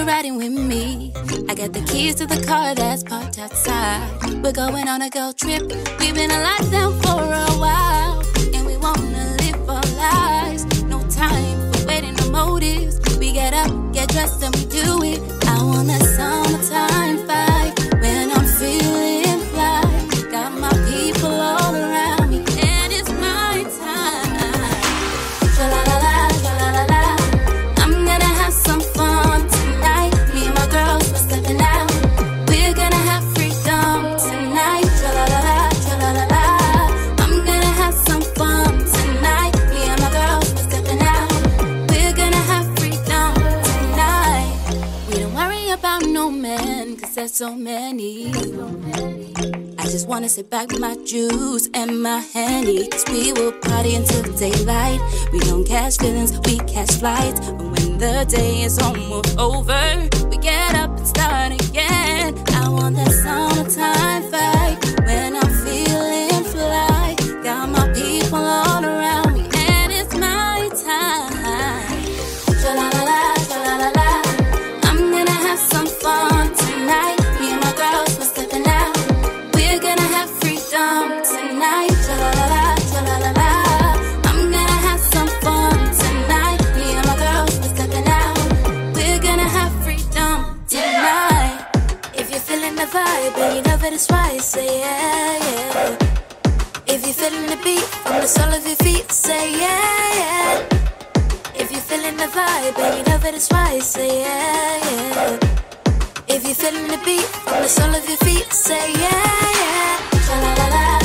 you're riding with me. I got the keys to the car that's parked outside. We're going on a girl trip. We've been a lockdown for cause there's so many. I just wanna sit back with my juice and my honey. Cause we will party until daylight. We don't catch feelings, we catch flights. And when the day is almost over, and you love it, it's right. Say yeah, yeah. If you're feeling the beat from the sole of your feet, say yeah, yeah. If you're feeling the vibe and you love it, it's right. Say yeah, yeah. If you're feeling the beat from the sole of your feet, say yeah, yeah. Tra la la la.